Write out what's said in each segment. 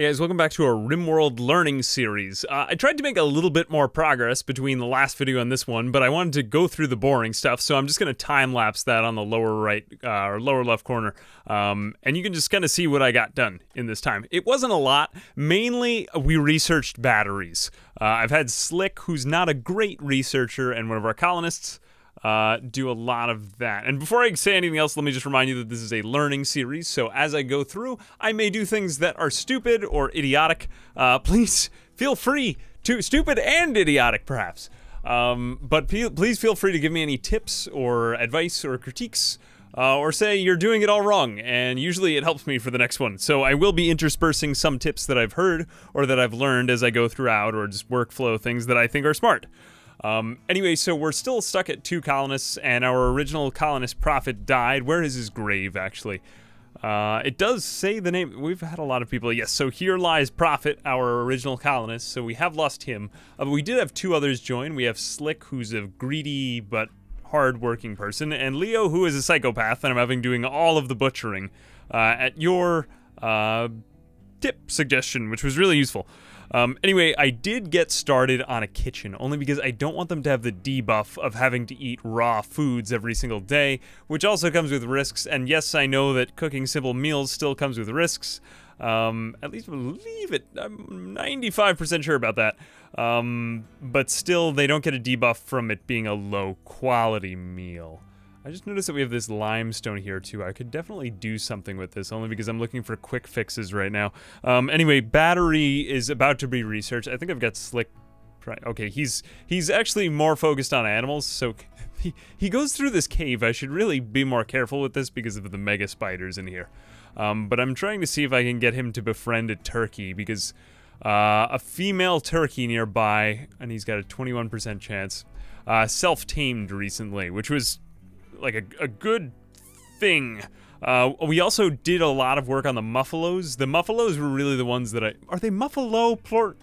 Hey guys, welcome back to our RimWorld learning series. Uh, I tried to make a little bit more progress between the last video and this one, but I wanted to go through the boring stuff, so I'm just going to time lapse that on the lower right uh, or lower left corner, um, and you can just kind of see what I got done in this time. It wasn't a lot. Mainly, we researched batteries. Uh, I've had Slick, who's not a great researcher and one of our colonists, uh, do a lot of that. And before I say anything else, let me just remind you that this is a learning series. So as I go through, I may do things that are stupid or idiotic. Uh, please feel free to stupid and idiotic, perhaps. Um, but please feel free to give me any tips or advice or critiques. Uh, or say you're doing it all wrong, and usually it helps me for the next one. So I will be interspersing some tips that I've heard or that I've learned as I go throughout, or just workflow things that I think are smart. Um, anyway, so we're still stuck at two colonists, and our original colonist prophet died. Where is his grave, actually? Uh, it does say the name. We've had a lot of people. Yes, so here lies Prophet, our original colonist. So we have lost him. Uh, we did have two others join. We have Slick, who's a greedy but hard-working person, and Leo, who is a psychopath, and I'm having doing all of the butchering uh, at your uh, tip suggestion, which was really useful. Um, anyway, I did get started on a kitchen, only because I don't want them to have the debuff of having to eat raw foods every single day, which also comes with risks, and yes, I know that cooking simple meals still comes with risks. Um, at least believe it. I'm 95% sure about that. Um, but still, they don't get a debuff from it being a low quality meal. I just noticed that we have this limestone here too. I could definitely do something with this, only because I'm looking for quick fixes right now. Um, anyway, battery is about to be researched. I think I've got slick. Okay, he's he's actually more focused on animals, so he, he goes through this cave. I should really be more careful with this because of the mega spiders in here. Um, but I'm trying to see if I can get him to befriend a turkey because uh, a female turkey nearby, and he's got a 21% chance, uh, self-tamed recently, which was like a, a good thing. Uh, we also did a lot of work on the muffalos. The muffalos were really the ones that I... Are they muffalo? Plur...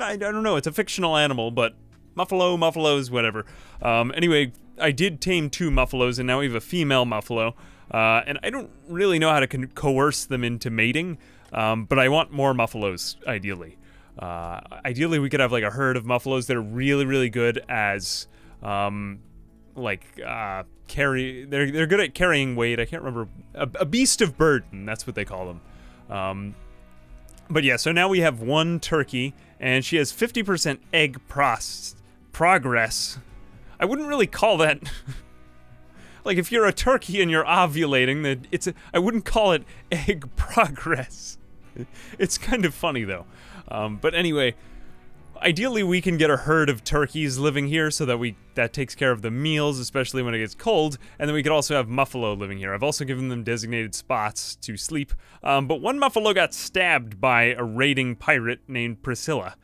I, I don't know. It's a fictional animal, but muffalo, muffalos, whatever. Um, anyway, I did tame two muffalos, and now we have a female muffalo. Uh, and I don't really know how to coerce them into mating, um, but I want more muffalos, ideally. Uh, ideally, we could have like a herd of muffalos that are really, really good as um, like uh, carry. They're they're good at carrying weight. I can't remember a, a beast of burden. That's what they call them. Um, but yeah, so now we have one turkey, and she has 50% egg pros progress. I wouldn't really call that. like if you're a turkey and you're ovulating, that it's a, I wouldn't call it egg progress. it's kind of funny though. Um, but anyway, Ideally, we can get a herd of turkeys living here so that we that takes care of the meals, especially when it gets cold, and then we could also have muffalo living here. I've also given them designated spots to sleep, um, but one muffalo got stabbed by a raiding pirate named Priscilla.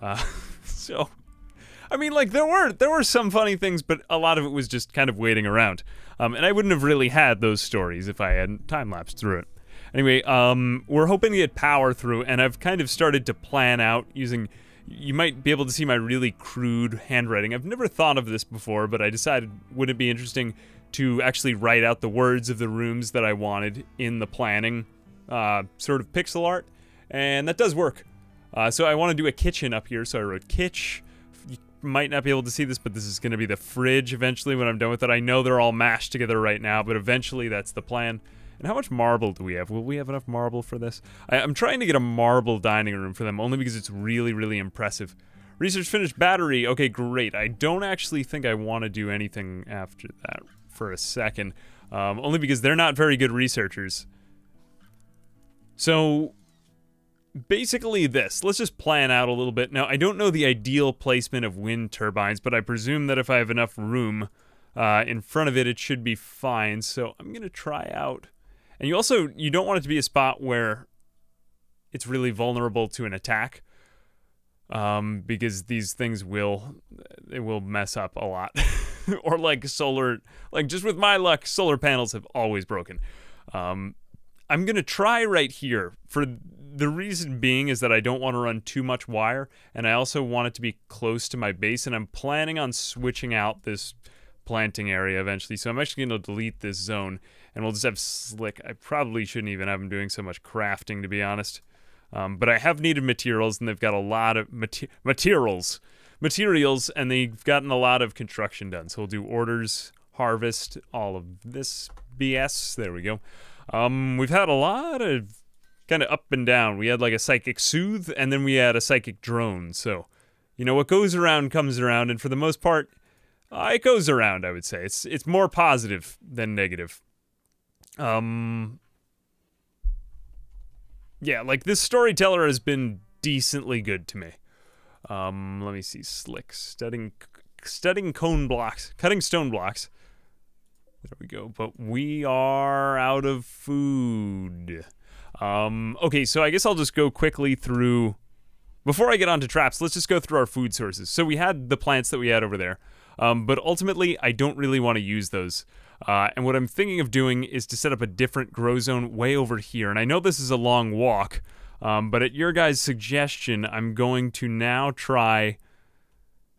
Uh, so, I mean, like there were there were some funny things, but a lot of it was just kind of waiting around. Um, and I wouldn't have really had those stories if I hadn't time lapsed through it. Anyway, um, we're hoping to get power through, and I've kind of started to plan out using you might be able to see my really crude handwriting. I've never thought of this before, but I decided would it be interesting to actually write out the words of the rooms that I wanted in the planning uh, sort of pixel art, and that does work. Uh, so I want to do a kitchen up here, so I wrote kitch. You might not be able to see this, but this is going to be the fridge eventually when I'm done with it. I know they're all mashed together right now, but eventually that's the plan. And how much marble do we have? Will we have enough marble for this? I, am trying to get a marble dining room for them, only because it's really, really impressive. Research finished battery. Okay, great. I don't actually think I want to do anything after that for a second. Um, only because they're not very good researchers. So, basically this. Let's just plan out a little bit. Now, I don't know the ideal placement of wind turbines, but I presume that if I have enough room uh, in front of it, it should be fine. So I'm going to try out and you also you don't want it to be a spot where it's really vulnerable to an attack. Um, because these things will they will mess up a lot. or like solar like just with my luck, solar panels have always broken. Um, I'm gonna try right here for the reason being is that I don't want to run too much wire, and I also want it to be close to my base, and I'm planning on switching out this planting area eventually. So I'm actually going to delete this zone and we'll just have slick. I probably shouldn't even have him doing so much crafting, to be honest. Um, but I have needed materials, and they've got a lot of mate- materials, materials, and they've gotten a lot of construction done. So we'll do orders, harvest, all of this BS. There we go. Um, we've had a lot of kind of up and down. We had like a psychic soothe, and then we had a psychic drone. So, you know, what goes around comes around, and for the most part, uh, it goes around. I would say it's it's more positive than negative. Um, yeah, like this storyteller has been decently good to me. Um, let me see. Slick studying, studying cone blocks, cutting stone blocks. There we go. But we are out of food. Um, okay, so I guess I'll just go quickly through. Before I get on to traps, let's just go through our food sources. So we had the plants that we had over there, um, but ultimately I don't really want to use those. Uh, and what I'm thinking of doing is to set up a different grow zone way over here. And I know this is a long walk, um, but at your guys' suggestion, I'm going to now try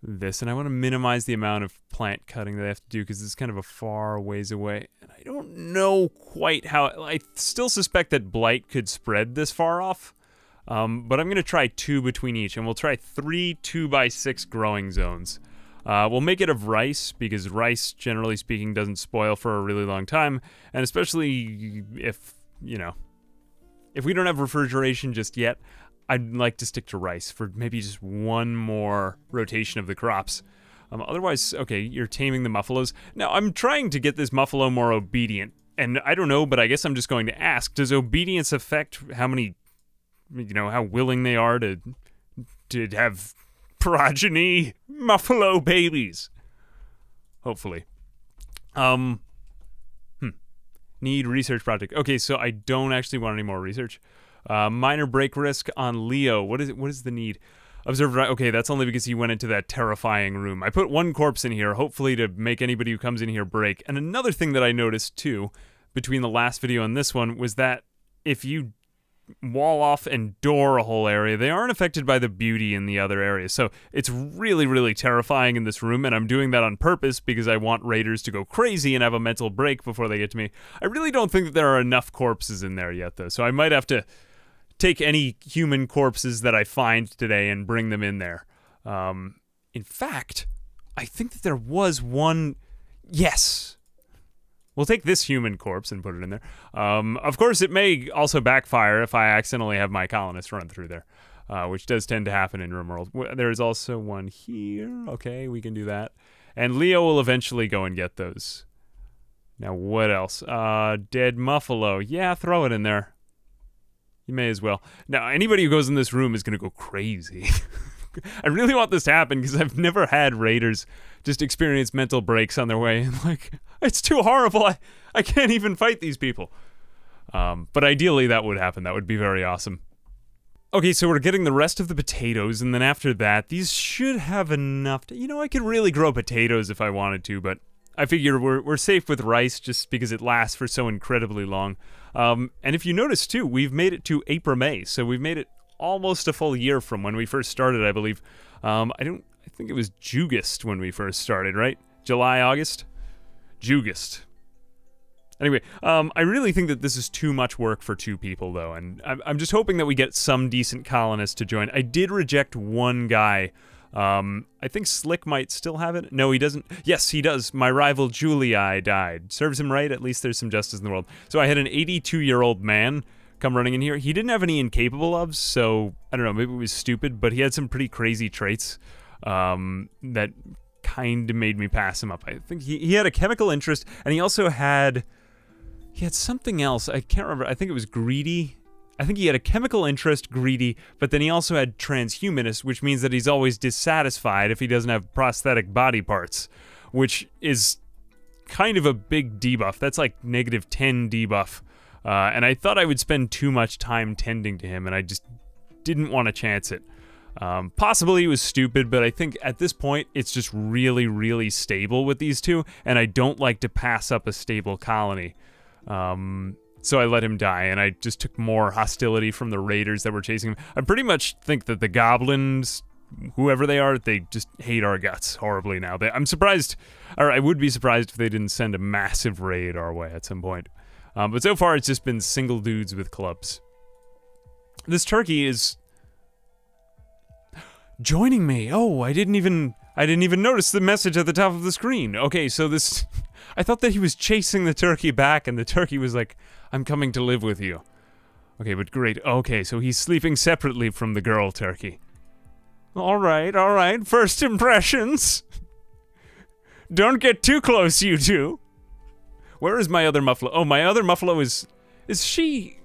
this. And I want to minimize the amount of plant cutting that I have to do because it's kind of a far ways away. And I don't know quite how. I still suspect that blight could spread this far off. Um, but I'm going to try two between each, and we'll try three two by six growing zones. Uh, we'll make it of rice because rice, generally speaking, doesn't spoil for a really long time, and especially if you know, if we don't have refrigeration just yet, I'd like to stick to rice for maybe just one more rotation of the crops. Um, otherwise, okay, you're taming the muffalos. Now, I'm trying to get this muffalo more obedient, and I don't know, but I guess I'm just going to ask: Does obedience affect how many, you know, how willing they are to to have progeny muffalo babies. Hopefully. Um hmm. Need research project. Okay, so I don't actually want any more research. Uh, minor break risk on Leo. What is it? What is the need? Observer. Okay, that's only because he went into that terrifying room. I put one corpse in here, hopefully to make anybody who comes in here break. And another thing that I noticed too, between the last video and this one, was that if you wall off and door a whole area. They aren't affected by the beauty in the other areas. So it's really, really terrifying in this room, and I'm doing that on purpose because I want raiders to go crazy and have a mental break before they get to me. I really don't think that there are enough corpses in there yet, though, so I might have to take any human corpses that I find today and bring them in there. Um, in fact, I think that there was one. Yes, We'll take this human corpse and put it in there. Um, of course, it may also backfire if I accidentally have my colonists run through there, uh, which does tend to happen in RimWorld. There's also one here. Okay, we can do that. And Leo will eventually go and get those. Now, what else? Uh, dead Muffalo. Yeah, throw it in there. You may as well. Now, anybody who goes in this room is going to go crazy. I really want this to happen because I've never had raiders just experience mental breaks on their way. Like, it's too horrible. I, I can't even fight these people. Um, but ideally, that would happen. That would be very awesome. Okay, so we're getting the rest of the potatoes, and then after that, these should have enough. To, you know, I could really grow potatoes if I wanted to, but I figure we're, we're safe with rice just because it lasts for so incredibly long. Um, and if you notice too, we've made it to Aprimay, so we've made it almost a full year from when we first started, I believe. Um, I don't. I think it was Jugust when we first started, right? July, August. Jugust. Anyway, um, I really think that this is too much work for two people, though, and I'm, I'm just hoping that we get some decent colonists to join. I did reject one guy. Um, I think Slick might still have it. No, he doesn't. Yes, he does. My rival Julii died. Serves him right. At least there's some justice in the world. So I had an 82 year old man come running in here. He didn't have any incapable of, so I don't know, maybe it was stupid, but he had some pretty crazy traits um, that kind of made me pass him up. I think he, he had a chemical interest, and he also had he had something else. I can't remember. I think it was greedy. I think he had a chemical interest, greedy, but then he also had transhumanist, which means that he's always dissatisfied if he doesn't have prosthetic body parts, which is kind of a big debuff. That's like negative 10 debuff uh, and I thought I would spend too much time tending to him, and I just didn't want to chance it. Um, possibly he was stupid, but I think at this point it's just really, really stable with these two, and I don't like to pass up a stable colony. Um, so I let him die, and I just took more hostility from the raiders that were chasing him. I pretty much think that the goblins, whoever they are, they just hate our guts horribly now. They, I'm surprised, or I would be surprised if they didn't send a massive raid our way at some point. Um, but so far, it's just been single dudes with clubs. This turkey is joining me. Oh, I didn't even I didn't even notice the message at the top of the screen. Okay, so this I thought that he was chasing the turkey back and the turkey was like, "I'm coming to live with you." Okay, but great. Okay, so he's sleeping separately from the girl turkey. All right, all right. First impressions. Don't get too close, you two. Where is my other muffalo? Oh, my other muffalo is is she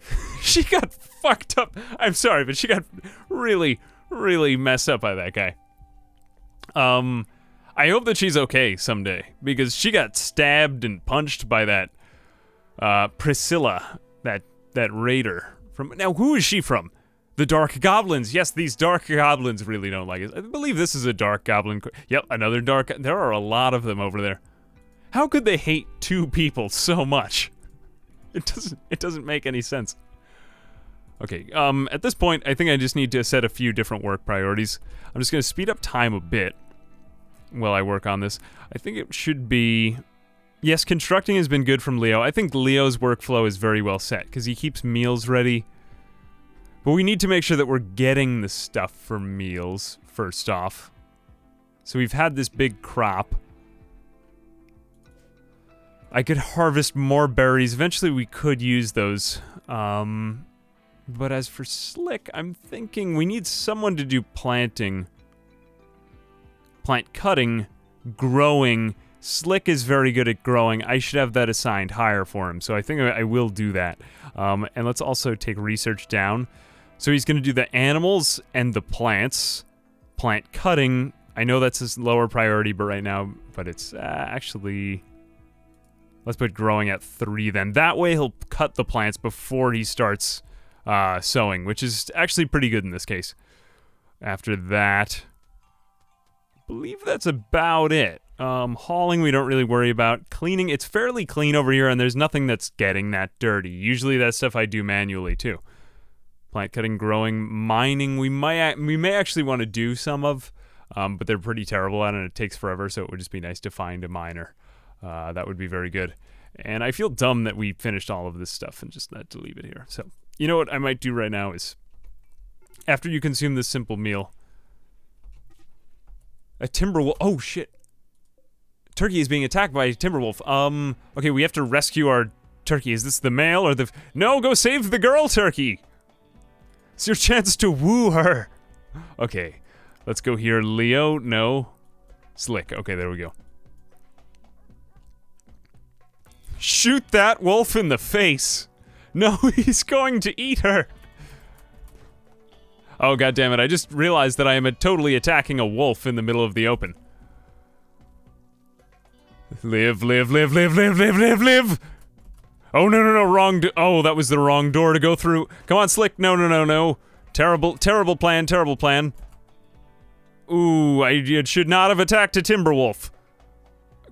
she got fucked up. I'm sorry, but she got really, really messed up by that guy. Um, I hope that she's okay someday because she got stabbed and punched by that uh, Priscilla, that that raider from. Now, who is she from? The Dark Goblins. Yes, these Dark Goblins really don't like it. I believe this is a Dark Goblin. Yep, another Dark. There are a lot of them over there. How could they hate two people so much? It doesn't. It doesn't make any sense. Okay, um, at this point, I think I just need to set a few different work priorities. I'm just going to speed up time a bit while I work on this. I think it should be... Yes, constructing has been good from Leo. I think Leo's workflow is very well set, because he keeps meals ready. But we need to make sure that we're getting the stuff for meals, first off. So we've had this big crop. I could harvest more berries. Eventually we could use those. Um, but as for Slick, I'm thinking we need someone to do planting. Plant cutting, growing. Slick is very good at growing. I should have that assigned higher for him, so I think I will do that. Um, and let's also take research down. So he's going to do the animals and the plants. Plant cutting. I know that's his lower priority, but right now, but it's uh, actually... Let's put growing at three then. That way he'll cut the plants before he starts uh, sowing, which is actually pretty good in this case. After that, I believe that's about it. Um, hauling, we don't really worry about. Cleaning, it's fairly clean over here, and there's nothing that's getting that dirty. Usually that stuff I do manually, too. Plant cutting, growing, mining, we might we may actually want to do some of, um, but they're pretty terrible at it, and it takes forever, so it would just be nice to find a miner. Uh, that would be very good. And I feel dumb that we finished all of this stuff and just had to leave it here. So you know what I might do right now is, after you consume this simple meal, a timber wolf. Oh shit! Turkey is being attacked by a timber wolf. Um. Okay, we have to rescue our turkey. Is this the male or the? No, go save the girl turkey. It's your chance to woo her. Okay, let's go here. Leo, no. Slick. Okay, there we go. Shoot that wolf in the face. No, he's going to eat her. Oh god damn it, I just realized that I am totally attacking a wolf in the middle of the open. Live, live, live, live, live, live, live, live! Oh no no no, wrong oh, that was the wrong door to go through. Come on, Slick, no no no no. Terrible, terrible plan, terrible plan. Ooh, I should not have attacked a timber wolf.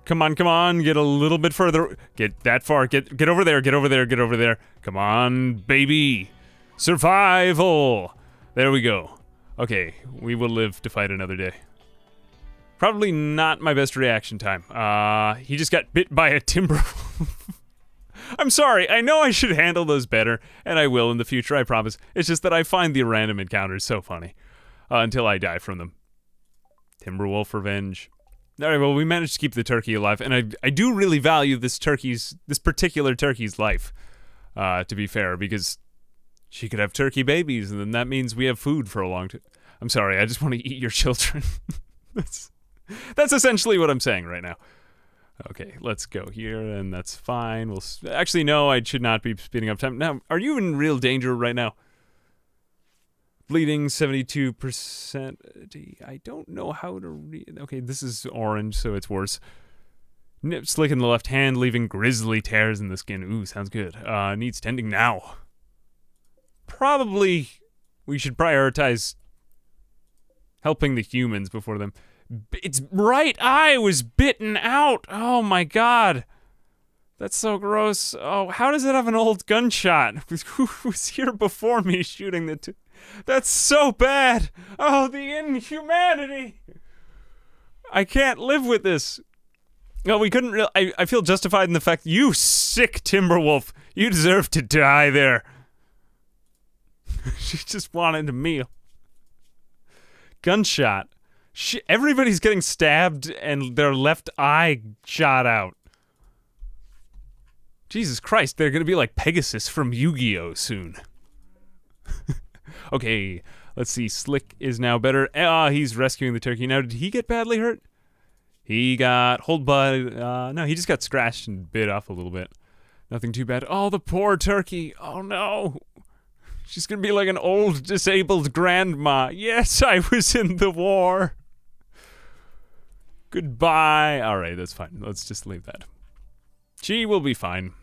Come on, come on, get a little bit further. Get that far. Get get over there, get over there, get over there. Come on, baby. Survival. There we go. Okay, we will live to fight another day. Probably not my best reaction time. Uh, he just got bit by a timber. I'm sorry, I know I should handle those better, and I will in the future, I promise. It's just that I find the random encounters so funny. Uh, until I die from them. Timberwolf Revenge. All right, well, we managed to keep the turkey alive, and I, I do really value this turkey's, this particular turkey's life, uh, to be fair, because she could have turkey babies, and then that means we have food for a long time. I'm sorry, I just want to eat your children. that's, that's essentially what I'm saying right now. Okay, let's go here, and that's fine. We'll actually no, I should not be speeding up time. Now, are you in real danger right now? Bleeding 72%. I don't know how to read. Okay, this is orange, so it's worse. Nip slick in the left hand, leaving grisly tears in the skin. Ooh, sounds good. Uh, needs tending now. Probably we should prioritize helping the humans before them. Its right eye was bitten out. Oh my god. That's so gross. Oh, how does it have an old gunshot? Who was here before me shooting the two? That's so bad. Oh, the inhumanity. I can't live with this. No, we couldn't really. I, I feel justified in the fact you sick Timberwolf. You deserve to die there. she just wanted a meal. Gunshot. She, everybody's getting stabbed and their left eye shot out. Jesus Christ, they're gonna be like Pegasus from Yu Gi Oh! soon. okay, let's see. Slick is now better. Ah, he's rescuing the turkey. Now, did he get badly hurt? He got hold by. Uh, no, he just got scratched and bit off a little bit. Nothing too bad. Oh, the poor turkey. Oh no. She's gonna be like an old disabled grandma. Yes, I was in the war. Goodbye. All right, that's fine. Let's just leave that. She will be fine.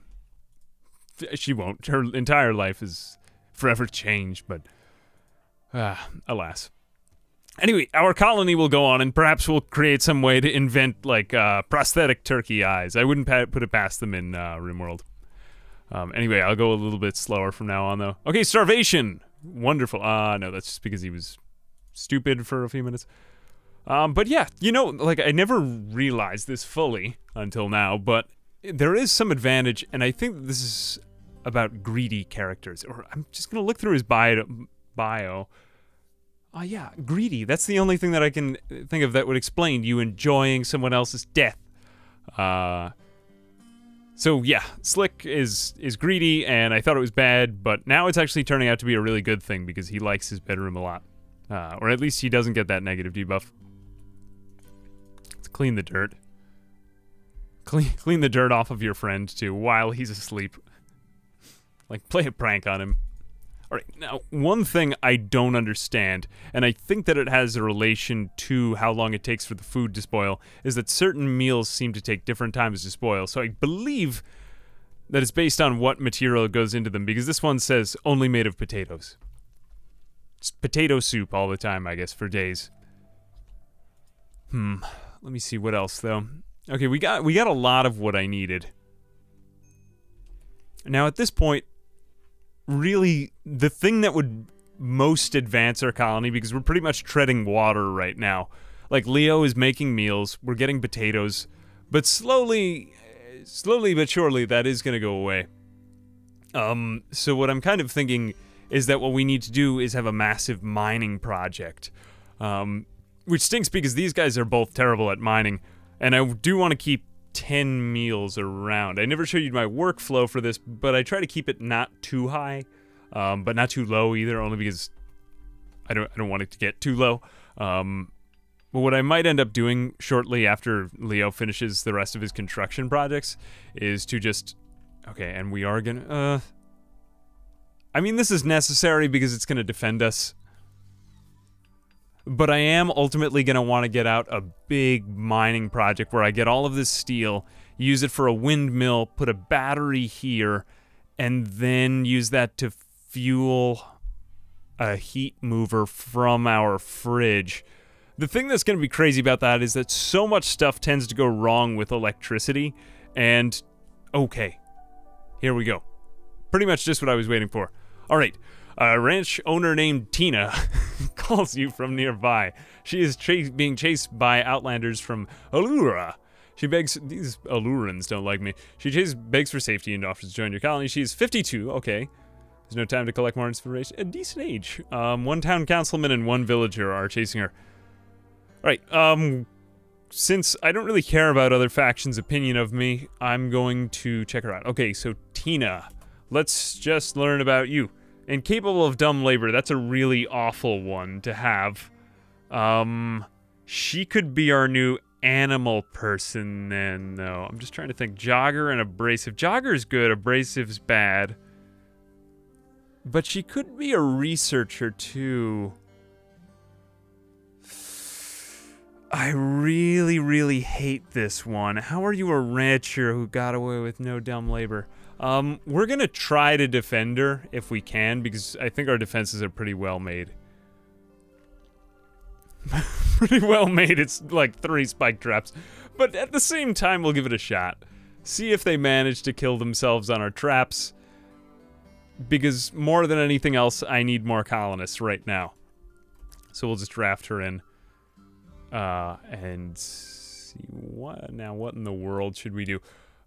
She won't. Her entire life is forever changed, but ah, alas. Anyway, our colony will go on, and perhaps we'll create some way to invent like uh, prosthetic turkey eyes. I wouldn't put it past them in uh, RimWorld. Um, anyway, I'll go a little bit slower from now on, though. Okay, starvation. Wonderful. Uh, no, that's just because he was stupid for a few minutes. Um, but yeah, you know, like I never realized this fully until now, but there is some advantage, and I think this is about greedy characters. Or I'm just gonna look through his bio. Bio. Oh yeah, greedy. That's the only thing that I can think of that would explain you enjoying someone else's death. Uh, so yeah, Slick is is greedy, and I thought it was bad, but now it's actually turning out to be a really good thing because he likes his bedroom a lot, uh, or at least he doesn't get that negative debuff. Let's clean the dirt. Clean clean the dirt off of your friend too while he's asleep. Like play a prank on him. All right, now one thing I don't understand, and I think that it has a relation to how long it takes for the food to spoil, is that certain meals seem to take different times to spoil. So I believe that it's based on what material goes into them, because this one says only made of potatoes. It's potato soup all the time, I guess, for days. Hmm. Let me see what else though. Okay, we got we got a lot of what I needed. Now at this point, really the thing that would most advance our colony because we're pretty much treading water right now. Like Leo is making meals, we're getting potatoes, but slowly slowly but surely that is going to go away. Um so what I'm kind of thinking is that what we need to do is have a massive mining project. Um which stinks because these guys are both terrible at mining and I do want to keep 10 meals around. I never showed you my workflow for this, but I try to keep it not too high, um, but not too low either, only because I don't, I don't want it to get too low. Um, but what I might end up doing shortly after Leo finishes the rest of his construction projects is to just, okay, and we are gonna, uh, I mean, this is necessary because it's gonna defend us but I am ultimately going to want to get out a big mining project where I get all of this steel, use it for a windmill, put a battery here, and then use that to fuel a heat mover from our fridge. The thing that's going to be crazy about that is that so much stuff tends to go wrong with electricity, and okay, here we go. Pretty much just what I was waiting for. All right, a ranch owner named Tina calls you from nearby. She is being chased by outlanders from Allura. She begs, these Allurans don't like me. She begs for safety and offers to join your colony. She's 52, okay. There's no time to collect more information. A decent age. Um, one town councilman and one villager are chasing her. Alright, um, since I don't really care about other factions' opinion of me, I'm going to check her out. Okay, so Tina, let's just learn about you. Incapable of dumb labor, that's a really awful one to have. Um, she could be our new animal person then, though. I'm just trying to think. Jogger and abrasive. Jogger's good, abrasive's bad. But she could be a researcher, too. I really, really hate this one. How are you a rancher who got away with no dumb labor? Um, we're gonna try to defend her if we can, because I think our defenses are pretty well made. pretty well made, it's like three spike traps. But at the same time, we'll give it a shot. See if they manage to kill themselves on our traps. Because more than anything else, I need more colonists right now. So we'll just draft her in. Uh, and see what now what in the world should we do?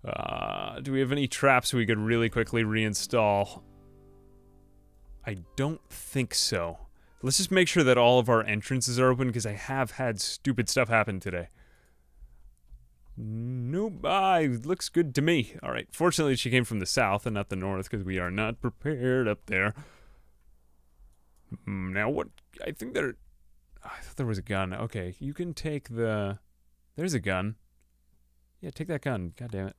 Uh, do we have any traps we could really quickly reinstall? I don't think so. Let's just make sure that all of our entrances are open because I have had stupid stuff happen today. Nope, ah, looks good to me. All right, fortunately she came from the south and not the north because we are not prepared up there. Hmm, now what, I think there, I thought there was a gun. Okay, you can take the, there's a gun. Yeah, take that gun, god damn it.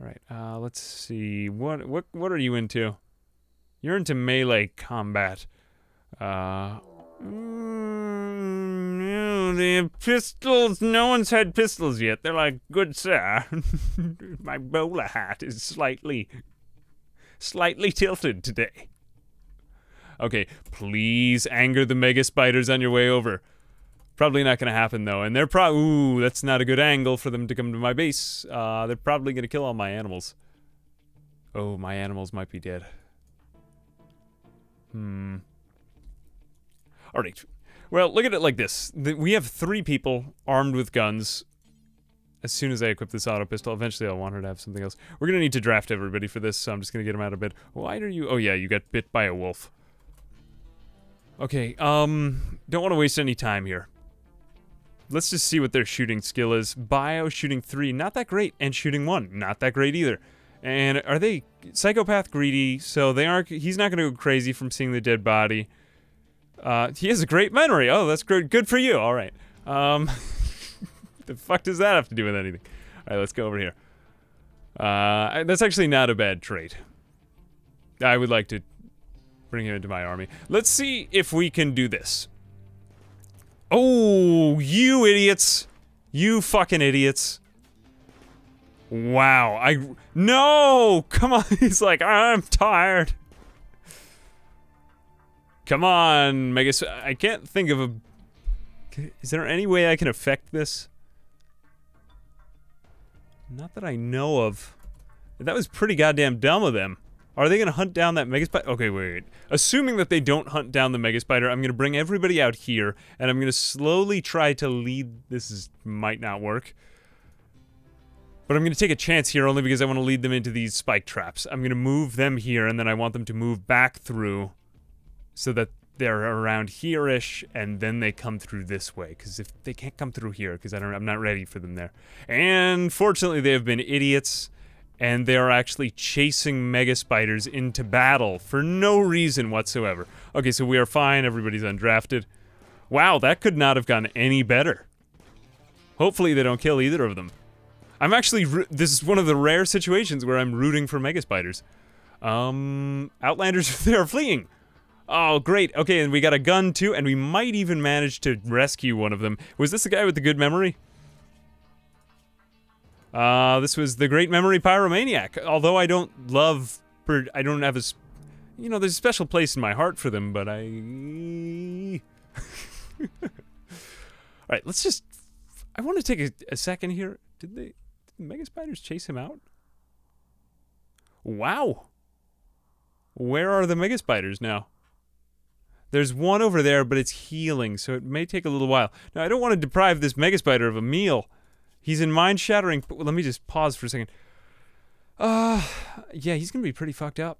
All right, uh, let's see, what, what, what are you into? You're into melee combat. Uh, mm, the pistols, no one's had pistols yet. They're like, good sir, my bowler hat is slightly, slightly tilted today. Okay, please anger the mega spiders on your way over. Probably not gonna happen though, and they're probably, ooh, that's not a good angle for them to come to my base. Uh, they're probably gonna kill all my animals. Oh, my animals might be dead. Hmm. All right. Well, look at it like this. We have three people armed with guns. As soon as I equip this auto pistol, eventually I'll want her to have something else. We're to need to draft everybody for this, so I'm just to get them out of bed. Why are you... Oh, yeah, you got bit by a wolf. Okay, um... Don't want to waste any time here. Let's just see what their shooting skill is. Bio shooting 3, not that great. And shooting 1, not that great either. And are they psychopath greedy? So they aren't. He's not going to go crazy from seeing the dead body. Uh, he has a great memory. Oh, that's good. Good for you. All right. Um, the fuck does that have to do with anything? All right, let's go over here. Uh, that's actually not a bad trait. I would like to bring him into my army. Let's see if we can do this. Oh, you idiots! You fucking idiots! Wow, I- No! Come on, he's like, I'm tired. Come on, Megas- I can't think of a- Is there any way I can affect this? Not that I know of. That was pretty goddamn dumb of them. Are they gonna hunt down that mega spider? Okay, wait, wait. Assuming that they don't hunt down the mega spider, I'm gonna bring everybody out here, and I'm gonna slowly try to lead. This is might not work. But I'm going to take a chance here only because I want to lead them into these spike traps. I'm going to move them here, and then I want them to move back through so that they're around here-ish, and then they come through this way. Because if they can't come through here, because I don't I'm not ready for them there. And fortunately, they have been idiots, and they are actually chasing mega spiders into battle for no reason whatsoever. Okay, so we are fine. Everybody's undrafted. Wow, that could not have gone any better. Hopefully they don't kill either of them. I'm actually, this is one of the rare situations where I'm rooting for mega spiders. Um, Outlanders, they are fleeing. Oh, great. Okay, and we got a gun too, and we might even manage to rescue one of them. Was this the guy with the good memory? Uh, this was the Great Memory Pyromaniac. Although I don't love, I don't have a, you know, there's a special place in my heart for them, but I... Alright, let's just, I want to take a, a second here. Did they, Mega Spiders chase him out? Wow. Where are the Mega Spiders now? There's one over there, but it's healing, so it may take a little while. Now, I don't want to deprive this Mega Spider of a meal. He's in mind-shattering... Let me just pause for a second. Uh, yeah, he's going to be pretty fucked up.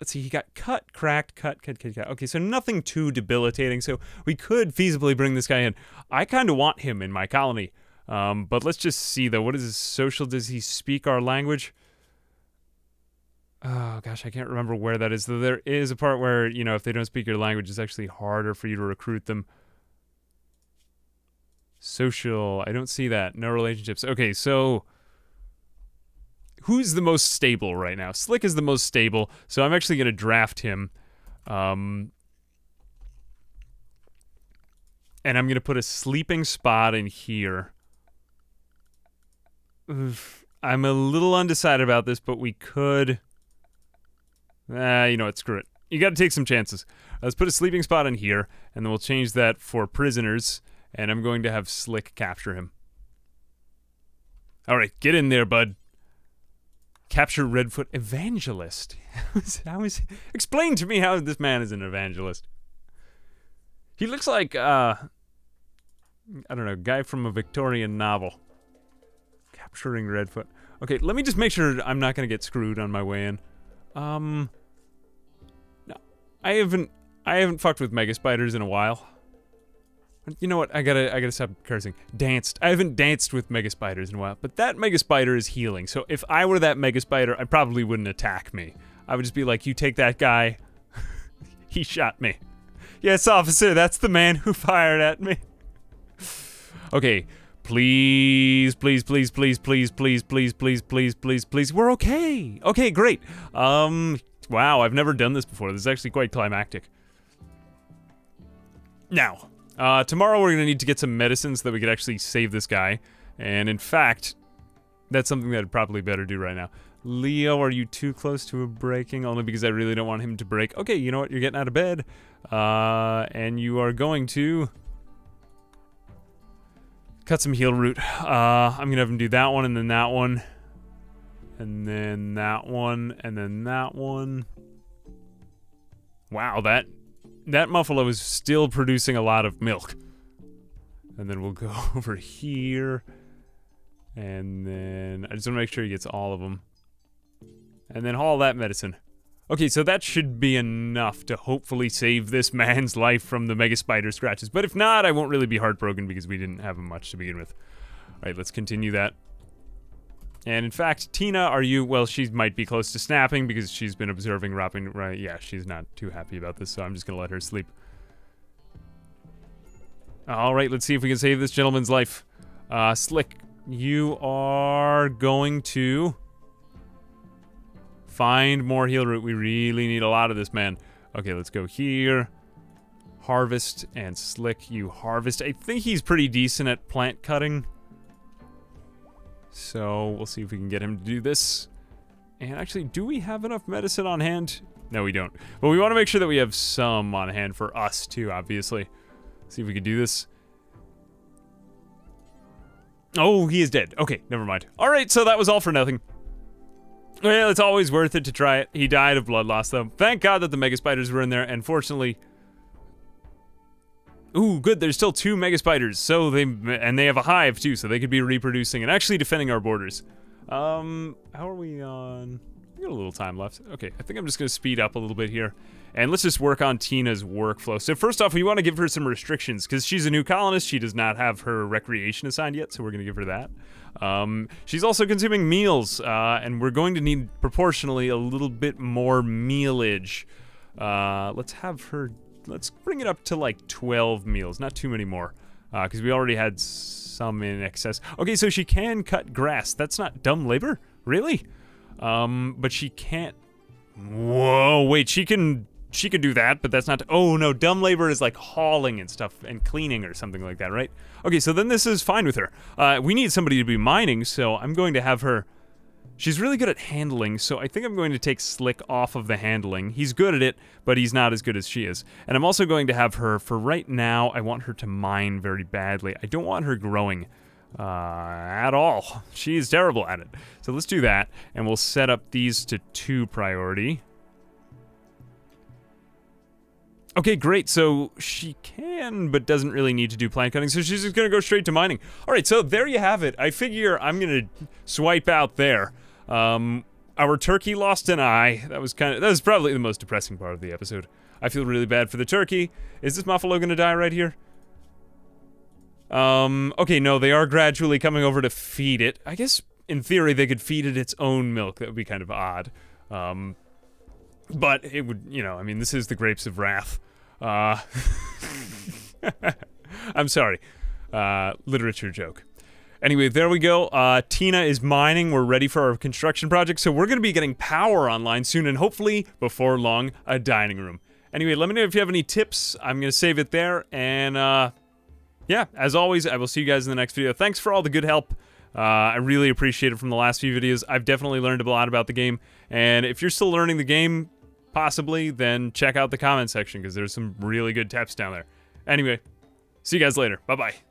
Let's see, he got cut, cracked, cut, cut, cut, cut. Okay, so nothing too debilitating, so we could feasibly bring this guy in. I kind of want him in my colony. Um, but let's just see though. What is his social? Does he speak our language? Oh gosh, I can't remember where that is. Though there is a part where you know if they don't speak your language, it's actually harder for you to recruit them. Social. I don't see that. No relationships. Okay, so who's the most stable right now? Slick is the most stable, so I'm actually going to draft him. Um, and I'm going to put a sleeping spot in here. I'm a little undecided about this, but we could. Ah, you know what? Screw it. You got to take some chances. Let's put a sleeping spot in here, and then we'll change that for prisoners. And I'm going to have Slick capture him. All right, get in there, bud. Capture Redfoot Evangelist. how is? Explain to me how this man is an evangelist. He looks like uh, I don't know, guy from a Victorian novel. Capturing Redfoot. Okay, let me just make sure I'm not to get screwed on my way in. Um, no, I haven't I haven't fucked with mega spiders in a while. You know what? I gotta I gotta stop cursing. Danced. I haven't danced with mega spiders in a while, but that mega spider is healing. So if I were that mega spider, I probably wouldn't attack me. I would just be like, "You take that guy." he shot me. Yes, officer, that's the man who fired at me. okay, please, please, please, please, please, please, please, please, please, please, please. We're okay. Okay, great. Um, wow, I've never done this before. This is actually quite climactic. Now, uh, tomorrow we're gonna need to get some medicine so that we could actually save this guy. And in fact, that's something that I'd probably better do right now. Leo, are you too close to a breaking? Only because I really don't want him to break. Okay, you know what? You're getting out of bed. Uh, and you are going to... Cut some heal root. Uh, I'm gonna have him do that one and then that one. And then that one, and then that one. Wow, that that Muffalo is still producing a lot of milk. And then we'll go over here. And then I just want to make sure he gets all of them. And then haul that medicine. Okay, so that should be enough to hopefully save this man's life from the mega spider scratches. But if not, I won't really be heartbroken because we didn't have him much to begin with. Alright, let's continue that. And in fact, Tina, are you, well, she might be close to snapping because she's been observing Robin, right? Yeah, she's not too happy about this, so I'm just gonna let her sleep. All right, let's see if we can save this gentleman's life. Uh, Slick, you are going to find more heal root. We really need a lot of this, man. Okay, let's go here. Harvest and Slick, you harvest. I think he's pretty decent at plant cutting. So we'll see if we can get him to do this. And actually, do we have enough medicine on hand? No, we don't. But we want to make sure that we have some on hand for us too, obviously. See if we can do this. Oh, he is dead. Okay, never mind. All right, so that was all for nothing. Well, it's always worth it to try it. He died of blood loss, though. Thank God that the mega spiders were in there, and fortunately... Ooh, good, there's still two mega spiders, so they... And they have a hive, too, so they could be reproducing and actually defending our borders. Um, how are we on... We got a little time left. Okay, I think I'm just gonna speed up a little bit here. And let's just work on Tina's workflow. So first off, we want to give her some restrictions because she's a new colonist. She does not have her recreation assigned yet, so we're to give her that. Um, she's also consuming meals, uh, and we're going to need proportionally a little bit more mealage. Uh, let's have her, let's bring it up to like 12 meals, not too many more, because uh, we already had some in excess. Okay, so she can cut grass. That's not dumb labor? Really? Um, but she can't Whoa, wait, she can she could do that, but that's not. Oh no, dumb labor is like hauling and stuff and cleaning or something like that, right? Okay, so then this is fine with her. Uh, we need somebody to be mining, so I'm going to have her. She's really good at handling, so I think I'm going to take Slick off of the handling. He's good at it, but he's not as good as she is. And I'm also going to have her, for right now, I want her to mine very badly. I don't want her growing uh, at all. She's terrible at it. So let's do that, and we'll set up these to two priority. Okay, great. So she can, but doesn't really need to do plant cutting, so she's just gonna go straight to mining. All right, so there you have it. I figure I'm gonna swipe out there. Um, our turkey lost an eye. That was kind of, that was probably the most depressing part of the episode. I feel really bad for the turkey. Is this Muffalo gonna die right here? Um, okay, no, they are gradually coming over to feed it. I guess, in theory, they could feed it its own milk. That would be kind of odd. Um, but it would, you know, I mean, this is the Grapes of Wrath. Uh, I'm sorry. Uh, literature joke. Anyway, there we go. Uh, Tina is mining. We're ready for our construction project. So we're going to be getting power online soon and hopefully, before long, a dining room. Anyway, let me know if you have any tips. I'm going to save it there. And, uh, yeah, as always, I will see you guys in the next video. Thanks for all the good help. Uh, I really appreciate it from the last few videos. I've definitely learned a lot about the game. And if you're still learning the game, possibly, then check out the comment section because there's some really good tips down there. Anyway, see you guys later. Bye bye.